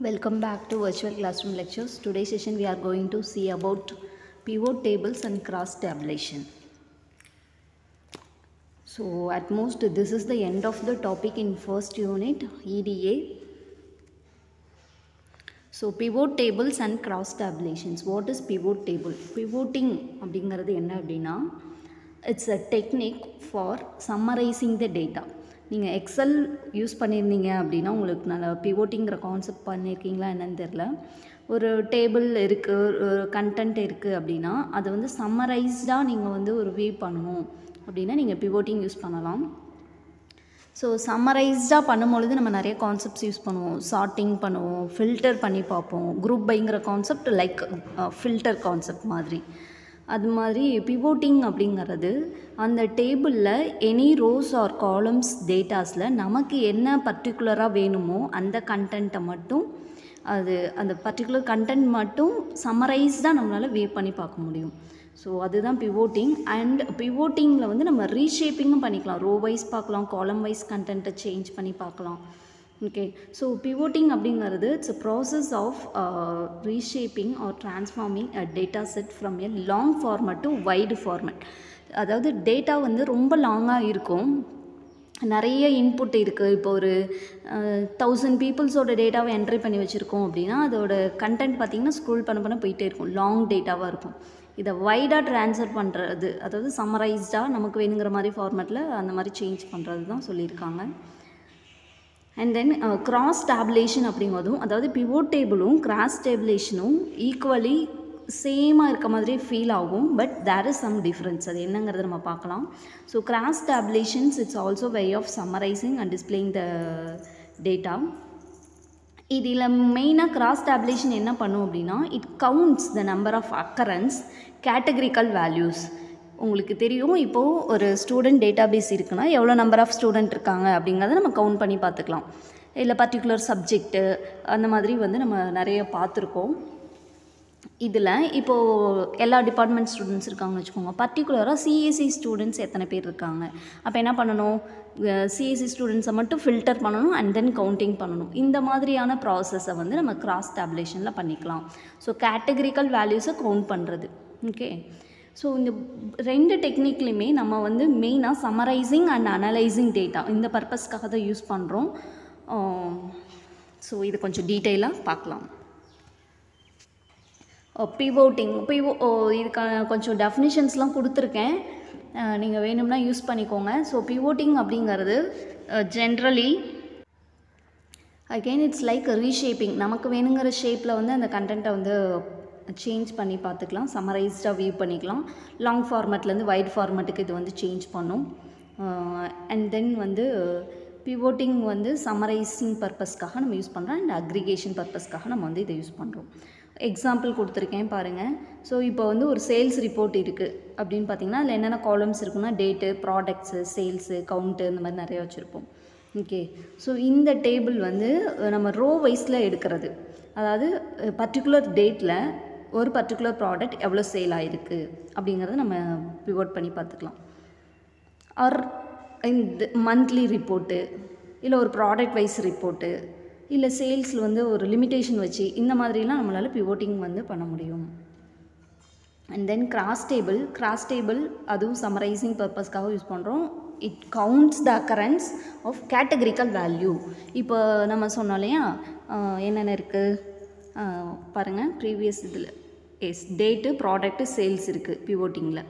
Welcome back to virtual classroom lectures. Today's session we are going to see about pivot tables and cross tabulation. So at most this is the end of the topic in first unit EDA. So pivot tables and cross tabulations what is pivot table pivoting அப்படிங்கிறது என்ன அப்படின்னா it's a technique for summarising the data நீங்கள் Excel use பண்ணியிருந்தீங்க அப்படின்னா உங்களுக்கு நல்லா பிவோட்டிங்கிற concept பண்ணியிருக்கீங்களா என்னன்னு தெரில ஒரு டேபிள் இருக்குது ஒரு கண்டென்ட் இருக்குது அப்படின்னா அதை வந்து சம்மரைஸ்டாக நீங்கள் வந்து ஒரு வியூ பண்ணணும். அப்படின்னா நீங்கள் பிவோட்டிங் யூஸ் பண்ணலாம். ஸோ சம்மரைஸ்டாக பண்ணும்பொழுது நம்ம நிறைய கான்செப்ட்ஸ் யூஸ் பண்ணுவோம். சார்ட்டிங் பண்ணுவோம் ஃபில்டர் பண்ணி பார்ப்போம். குரூப் பைங்கிற கான்செப்ட் லைக் ஃபில்டர் கான்செப்ட் மாதிரி. அது மாதிரி பிவோட்டிங் அப்படிங்கிறது அந்த டேபிளில் எனி ரோஸ் ஆர் காலம்ஸ் டேட்டாஸில் நமக்கு என்ன பர்டிகுலராக வேணுமோ அந்த கண்டென்ட்டை மட்டும் அது அந்த பர்டிகுலர் கண்டென்ட் மட்டும் சம்மரைஸ்டாக நம்மளால் வே பண்ணி பார்க்க முடியும். ஸோ அதுதான் பிவோட்டிங் அண்ட் பிவோட்டிங்கில் வந்து நம்ம ரீஷேப்பிங்கும் பண்ணிக்கலாம். ரோ வைஸ் பார்க்கலாம் காலம் வைஸ் கண்டென்ட்டை சேஞ்ச் பண்ணி பார்க்கலாம். ஓகே ஸோ பிவோட்டிங் அப்படிங்கிறது it's a process of reshaping or transforming a data set from a long format to wide format அதாவது டேட்டா வந்து ரொம்ப லாங்காக இருக்கும். நிறைய இன்புட் இருக்குது இப்போ ஒரு தௌசண்ட் பீப்புள்ஸோட டேட்டாவை என்ட்ரி பண்ணி வச்சுருக்கோம் அப்படின்னா அதோட கண்டென்ட் பார்த்திங்கன்னா ஸ்க்ரோல் பண்ண பண்ண போயிட்டே இருக்கும். லாங் டேட்டாவாக இருக்கும். இதை வைடாக ட்ரான்ஸ்ஃபர் பண்ணுறது அதாவது சம்மரைஸ்டாக நமக்கு வேணுங்கிற மாதிரி ஃபார்மேட்டில் அந்த மாதிரி சேஞ்ச் பண்ணுறது தான் சொல்லியிருக்காங்க. அண்ட் தென் கிராஸ் டேபிளேஷன் அப்படிங்கிறதும் அதாவது பிவோட் டேபிளும் கிராஸ் டேபிளேஷனும் ஈக்குவலி சேமாக இருக்க மாதிரி ஃபீல் ஆகும் but there is some difference அது என்னங்கிறத நம்ம பார்க்கலாம். So cross tabulations it's also way of summarising and displaying the data இதில் மெயினாக கிராஸ் டேப்லேஷன் என்ன பண்ணும் அப்படின்னா it counts the number of occurrence categorical values உங்களுக்கு தெரியும் இப்போது ஒரு ஸ்டூடெண்ட் டேட்டா பேஸ் இருக்குன்னா எவ்வளோ நம்பர் ஆஃப் ஸ்டூடெண்ட் இருக்காங்க அப்படிங்கிறத நம்ம கவுண்ட் பண்ணி பார்த்துக்கலாம். இல்லை பர்டிகுலர் சப்ஜெக்ட்டு அந்த மாதிரி வந்து நம்ம நிறைய பார்த்துருக்கோம். இதில் இப்போது எல்லா டிபார்ட்மெண்ட் ஸ்டூடெண்ட்ஸ் இருக்காங்கன்னு வச்சுக்கோங்க. பர்டிகுலராக சிஎஸ்சி ஸ்டூடெண்ட்ஸ் எத்தனை பேர் இருக்காங்க? அப்போ என்ன பண்ணணும்? சிஎஸ்சி ஸ்டூடெண்ட்ஸை மட்டும் ஃபில்டர் பண்ணணும் அண்ட் தென் கவுண்டிங் பண்ணணும். இந்த மாதிரியான ப்ராசஸை வந்து நம்ம கிராஸ் ஸ்டாப்லேஷனில் பண்ணிக்கலாம். ஸோ கேட்டகரிக்கல் வேல்யூஸை கவுண்ட் பண்ணுறது ஓகே ஸோ இந்த ரெண்டு டெக்னிக்லையுமே நம்ம வந்து மெயினாக சமரைசிங் அண்ட் அனலைசிங் டேட்டா இந்த பர்பஸ்க்காக தான் யூஸ் பண்ணுறோம் ஸோ இது கொஞ்சம் டீட்டெயிலாக பார்க்கலாம். Oh, பிவோட்டிங் பிவோ இதுக்கான கொஞ்சம் டெஃபினிஷன்ஸ்லாம் கொடுத்துருக்கேன். நீங்கள் வேணும்னா யூஸ் பண்ணிக்கோங்க. ஸோ பிவோட்டிங் அப்படிங்கிறது generally again it's like reshaping நமக்கு வேணுங்கிற ஷேப்பில் வந்து அந்த கண்டென்ட்டை வந்து சேஞ்ச் பண்ணி பார்த்துக்கலாம். சம்மரைஸ்டாக வியூ பண்ணிக்கலாம். லாங் ஃபார்மேட்லேருந்து வைட் ஃபார்மேட்டுக்கு இது வந்து சேஞ்ச் பண்ணும். அண்ட் தென் வந்து பிவோட்டிங் வந்து சம்மரைசிங் பர்பஸ்க்காக நம்ம யூஸ் பண்ணுறோம் அண்ட் அக்ரிகேஷன் பர்பஸ்க்காக நம்ம வந்து இதை யூஸ் பண்ணுறோம் எக்ஸாம்பிள் கொடுத்துருக்கேன் பாருங்கள் ஸோ இப்போ வந்து ஒரு சேல்ஸ் ரிப்போர்ட் இருக்குது அப்படின்னு பார்த்தீங்கன்னா அதில் என்னென்ன காலம்ஸ் இருக்குன்னா டேட்டு ப்ராடக்ட்ஸு சேல்ஸு கவுண்ட்டு இந்த மாதிரி நிறைய வச்சுருப்போம். ஓகே ஸோ இந்த டேபிள் வந்து நம்ம ரோ வைஸில் எடுக்கிறது. அதாவது பர்டிகுலர் டேட்டில் ஒரு பர்டிகுலர் ப்ராடக்ட் எவ்வளோ சேல் ஆகிருக்கு அப்படிங்கிறத நம்ம பிவோட் பண்ணி பார்த்துக்கலாம். ஆர் இந்த மந்த்லி ரிப்போர்ட்டு இல்லை ஒரு ப்ராடக்ட் வைஸ் ரிப்போர்ட்டு இல்லை சேல்ஸில் வந்து ஒரு லிமிட்டேஷன் வச்சு இந்த மாதிரிலாம் நம்மளால் பிவோட்டிங் வந்து பண்ண முடியும். And then cross table cross table அதுவும் சம்மரைசிங் பர்பஸ்க்காக யூஸ் பண்ணுறோம் it counts the occurrence of categorical value இப்போ நம்ம சொன்னோம் இல்லையா? என்னென்ன இருக்குது பாருங்கள் ப்ரீவியஸ் இதில். எஸ் டேட்டு ப்ராடக்ட்டு சேல்ஸ் இருக்குது பிவோட்டிங்கில்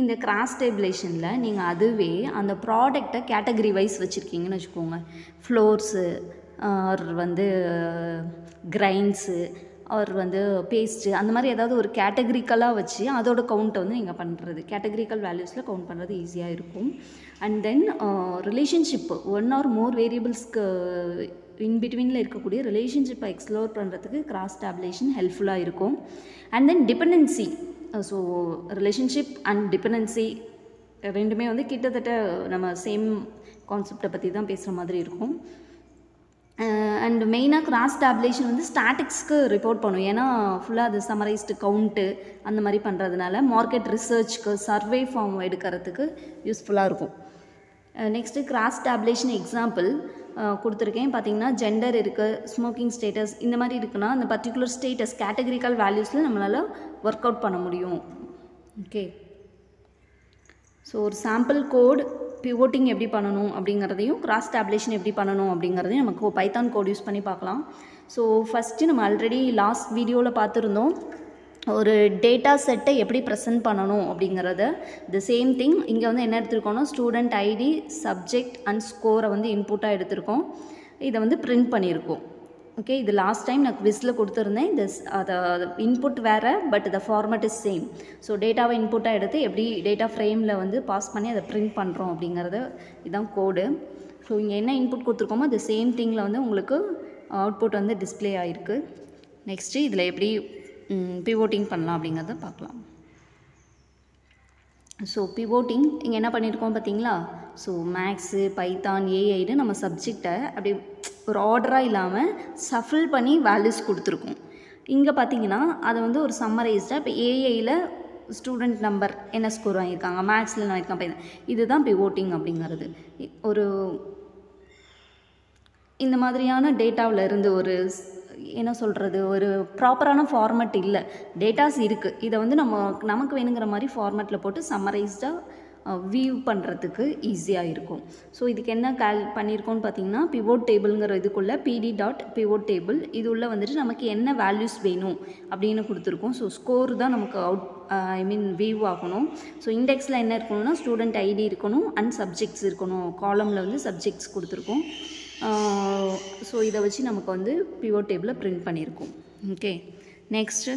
இந்த கிராஸ் டேபிளேஷனில் நீங்கள் அதுவே அந்த ப்ராடக்டை கேட்டகரி வைஸ் வச்சுருக்கீங்கன்னு வச்சுக்கோங்க. ஃப்ளோர்ஸு ஆர் வந்து கிரைன்ஸு ஆர் வந்து பேஸ்ட்டு அந்த மாதிரி ஏதாவது ஒரு கேட்டகரிக்கலாக வச்சு அதோட கவுண்ட்டை வந்து நீங்கள் பண்ணுறது கேட்டகரிக்கல் வேல்யூஸில் கவுண்ட் பண்ணுறது ஈஸியாக இருக்கும். And then relationship one or more வேரியபிள்ஸ்க்கு in பிட்வீனில் இருக்கக்கூடிய ரிலேஷன்ஷிப்பை எக்ஸ்ப்ளோர் பண்ணுறதுக்கு கிராஸ் டேப்லேஷன் ஹெல்ப்ஃபுல்லாக இருக்கும். And then dependency so relationship and dependency ரெண்டுமே வந்து கிட்டத்தட்ட நம்ம சேம் கான்செப்டை பற்றி தான் பேசுகிற மாதிரி இருக்கும். அண்ட் மெயினாக கிராஸ் டேப்லேஷன் வந்து ஸ்டாட்டிக்ஸ்க்கு ரிப்போர்ட் பண்ணும். ஏன்னா ஃபுல்லாக அது சமரைஸ்டு கவுண்ட்டு அந்த மாதிரி பண்ணுறதுனால மார்க்கெட் ரிசர்ச்க்கு சர்வே ஃபார்ம் எடுக்கிறதுக்கு யூஸ்ஃபுல்லாக இருக்கும். நெக்ஸ்ட்டு கிராஸ் டேப்லேஷன் எக்ஸாம்பிள் கொடுத்துருக்கேன். பார்த்தீங்கன்னா ஜெண்டர் இருக்குது ஸ்மோக்கிங் ஸ்டேட்டஸ் இந்த மாதிரி இருக்குன்னா அந்த பர்டிகுலர் ஸ்டேட்டஸ் கேட்டகரிக்கல் வேல்யூஸில் நம்மளால் ஒர்க் அவுட் பண்ண முடியும். ஓகே ஸோ ஒரு சாம்பிள் கோட் பிவோட்டிங் எப்படி பண்ணணும் அப்படிங்கிறதையும் கிராஸ் டேப்லேஷன் எப்படி பண்ணணும் அப்படிங்கிறதையும் நமக்கு பைத்தான் கோட் யூஸ் பண்ணி பார்க்கலாம். ஸோ ஃபஸ்ட்டு நம்ம ஆல்ரெடி லாஸ்ட் வீடியோவில் பார்த்துருந்தோம் ஒரு டேட்டா செட்டை எப்படி ப்ரெசென்ட் பண்ணணும் அப்படிங்கிறத. த சேம் திங் இங்கே வந்து என்ன எடுத்திருக்கோம்னா ஸ்டூடெண்ட் ஐடி சப்ஜெக்ட் அண்ட் ஸ்கோரை வந்து இன்புட்டாக எடுத்திருக்கோம். இதை வந்து பிரிண்ட் பண்ணியிருக்கோம். ஓகே இது லாஸ்ட் டைம் நான் குவிஸில் கொடுத்துருந்தேன். இந்த அதை இன்புட் வேறு but the format is same so டேட்டாவை இன்புட்டாக எடுத்து எப்படி டேட்டா ஃப்ரேமில் வந்து பாஸ் பண்ணி அதை பிரிண்ட் பண்ணுறோம் அப்படிங்கிறது இதுதான் கோடு ஸோ இங்கே என்ன இன்புட் கொடுத்துருக்கோமோ அது சேம் திங்கில் வந்து உங்களுக்கு அவுட்புட் வந்து டிஸ்பிளே ஆகிருக்கு நெக்ஸ்ட்டு இதில் எப்படி பிவோட்டிங் பண்ணலாம் அப்படிங்கிறத பார்க்கலாம். ஸோ பிவோட்டிங் இங்கே என்ன பண்ணியிருக்கோம் பார்த்தீங்களா? ஸோ மேக்ஸு பைத்தான் ஏஐடு நம்ம சப்ஜெக்டை அப்படி ஒரு ஆர்டராக இல்லாமல் சஃபில் பண்ணி வேல்யூஸ் கொடுத்துருக்கோம். இங்கே பார்த்தீங்கன்னா அதை வந்து ஒரு சம்மரைஸ்டாக இப்போ ஏஐயில் ஸ்டூடெண்ட் நம்பர் என்ன ஸ்கோர் வாங்கியிருக்காங்க? மேக்ஸில் நான் இருக்கேன் பையன் இதுதான் பிவோட்டிங் அப்படிங்கிறது. ஒரு இந்த மாதிரியான டேட்டாவில் இருந்து ஒரு என்ன சொல்கிறது ஒரு ப்ராப்பரான ஃபார்மெட் இல்லை. டேட்டாஸ் இருக்குது இதை வந்து நம்ம நமக்கு வேணுங்கிற மாதிரி ஃபார்மேட்டில் போட்டு சம்மரைஸ்டாக வியூ பண்ணுறதுக்கு ஈஸியாக இருக்கும். ஸோ இதுக்கு என்ன கால் பண்ணியிருக்கோம்னு பார்த்தீங்கன்னா பிவோட் டேபிள்ங்கிற இதுக்குள்ளே பிடி டாட் பிவோட் டேபிள் இது உள்ள வந்துட்டு நமக்கு என்ன வேல்யூஸ் வேணும் அப்படின்னு கொடுத்துருக்கோம். ஸோ ஸ்கோர் தான் நமக்கு அவுட் ஐ மீன் வியூ ஆகணும். ஸோ இண்டெக்ஸில் என்ன இருக்கணும்னா ஸ்டூடெண்ட் ஐடி இருக்கணும் அண்ட் சப்ஜெக்ட்ஸ் இருக்கணும். காலமில் வந்து சப்ஜெக்ட்ஸ் கொடுத்துருக்கோம். ஸோ இதை வச்சு நமக்கு வந்து பிவோட் டேபிளை பிரிண்ட் பண்ணியிருக்கோம் ஓகே நெக்ஸ்ட்டு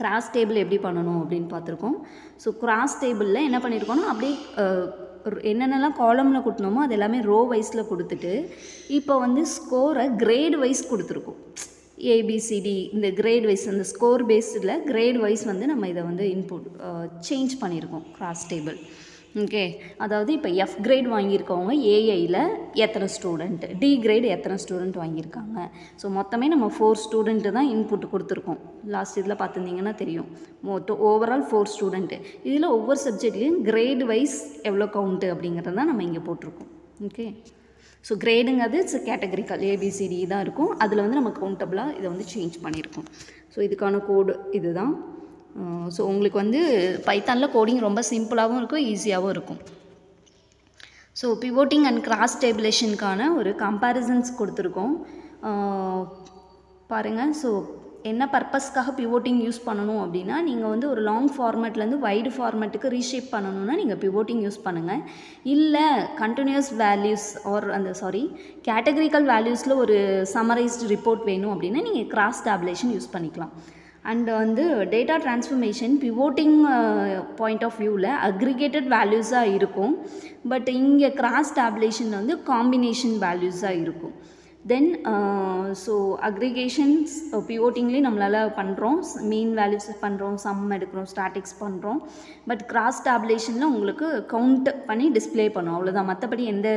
கிராஸ் டேபிள் எப்படி பண்ணணும் அப்படின்னு பார்த்துருக்கோம். ஸோ கிராஸ் டேபிளில் என்ன பண்ணியிருக்கோம்னா அப்படியே என்னென்னலாம் காலமில் கொடுத்தனோமோ அது எல்லாமே ரோ வைஸில் கொடுத்துட்டு இப்போ வந்து ஸ்கோரை கிரேட் வைஸ் கொடுத்துருக்கோம். ஏபிசிடி இந்த கிரேட் வைஸ் அந்த ஸ்கோர் பேஸில் கிரேட் வைஸ் வந்து நம்ம இதை வந்து இன்புட் சேஞ்ச் பண்ணியிருக்கோம் கிராஸ் டேபிள் ஓகே அதாவது இப்போ எஃப் கிரேட் வாங்கியிருக்கவங்க ஏஐயில் எத்தனை ஸ்டூடெண்ட் டி கிரேட் எத்தனை ஸ்டூடெண்ட் வாங்கியிருக்காங்க? ஸோ மொத்தமே நம்ம ஃபோர் ஸ்டூடெண்ட்டு தான் இன்புட் கொடுத்துருக்கோம். லாஸ்ட் இதில் பார்த்துருந்தீங்கன்னா தெரியும். மொத்தம் ஓவரால் ஃபோர் ஸ்டூடெண்ட்டு இதில் ஒவ்வொரு சப்ஜெக்ட்லேயும் கிரேட் வைஸ் எவ்வளோ கவுண்ட்டு அப்படிங்கிறத தான் நம்ம இங்கே போட்டிருக்கோம். Okay so கிரேடுங்கிறது it's categorical A B C D தான் இருக்கும். அதில் வந்து நம்ம கவுண்டபுளாக இதை வந்து சேஞ்ச் பண்ணியிருக்கோம். ஸோ இதுக்கான கோடு இதுதான். ஸோ உங்களுக்கு வந்து பைத்தானில் கோடிங் ரொம்ப சிம்பிளாகவும் இருக்கும் ஈஸியாகவும் இருக்கும். ஸோ பிவோட்டிங் அண்ட் கிராஸ் டேபிளேஷனுக்கான ஒரு கம்பேரிசன்ஸ் கொடுத்துருக்கோம். பாருங்கள் ஸோ என்ன பர்பஸ்க்காக பிவோட்டிங் யூஸ் பண்ணணும் அப்படின்னா நீங்கள் வந்து ஒரு லாங் ஃபார்மேட்லேருந்து வைடு ஃபார்மேட்டுக்கு ரீஷேப் பண்ணணும்னா நீங்கள் பிவோட்டிங் யூஸ் பண்ணுங்கள் இல்லை கண்டினியூஸ் வேல்யூஸ் ஆர் அந்த சாரி கேட்டகரிக்கல் வேல்யூஸில் ஒரு சமரைஸ்டு ரிப்போர்ட் வேணும் அப்படின்னா நீங்கள் கிராஸ் டேபிளேஷன் யூஸ் பண்ணிக்கலாம். அண்ட் uh, வந்து data transformation pivoting point of வியூவில் அக்ரிகேட்டட் வேல்யூஸாக இருக்கும். பட் இங்கே கிராஸ் டேப்லேஷன் வந்து காம்பினேஷன் வேல்யூஸாக இருக்கும். தென் ஸோ அக்ரிகேஷன்ஸ் பிவோட்டிங்லேயும் நம்மளால் பண்ணுறோம் மீன் வேல்யூஸ் பண்ணுறோம் சம் எடுக்கிறோம் ஸ்டாட்டிக்ஸ் பண்ணுறோம் பட் கிராஸ் டேப்லேஷனில் உங்களுக்கு கவுண்ட் பண்ணி டிஸ்பிளே பண்ணும் அவ்வளோதான் மற்றபடி எந்த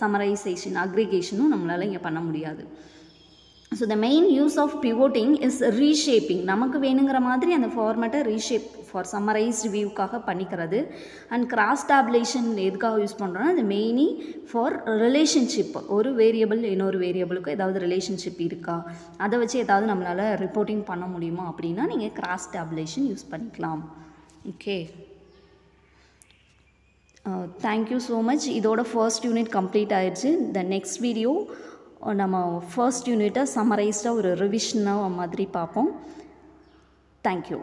சமரைசேஷன் அக்ரிகேஷனும் நம்மளால் இங்கே பண்ண முடியாது. So the main use of pivoting is reshaping நமக்கு வேணுங்கிற மாதிரி அந்த ஃபார்மேட்டை ரீஷேப் ஃபார் சம்மரைஸ்டு வியூக்காக பண்ணிக்கிறது. அண்ட் கிராஸ் டேப்லேஷன் எதுக்காக யூஸ் பண்ணுறோன்னா அது மெயினி ஃபார் ரிலேஷன்ஷிப் ஒரு வேரியபிள் இன்னொரு வேரியபிளுக்கு ஏதாவது ரிலேஷன்ஷிப் இருக்கா? அதை வச்சு ஏதாவது நம்மளால் ரிப்போர்ட்டிங் பண்ண முடியுமா அப்படின்னா நீங்கள் கிராஸ் டேப்லேஷன் யூஸ் பண்ணிக்கலாம். Okay thank you so much இதோட ஃபர்ஸ்ட் யூனிட் கம்ப்ளீட் ஆயிடுச்சு. த நெக்ஸ்ட் வீடியோ நம்ம ஃபர்ஸ்ட் யூனிட்டை சம்மரைஸ்டாக ஒரு ரிவிஷனாக மாதிரி பார்ப்போம். தேங்க்யூ